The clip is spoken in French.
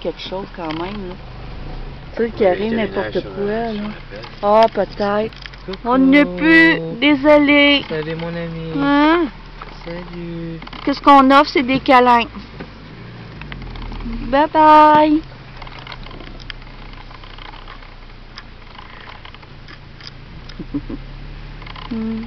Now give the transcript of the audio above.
quelque chose quand même, là. Tu sais, arrive n'importe quoi, là. Ah, peut-être. On n'a plus. Désolé. Salut mon ami. Hein? Salut. Qu'est-ce qu'on offre? C'est des câlins. Bye bye. Hmm.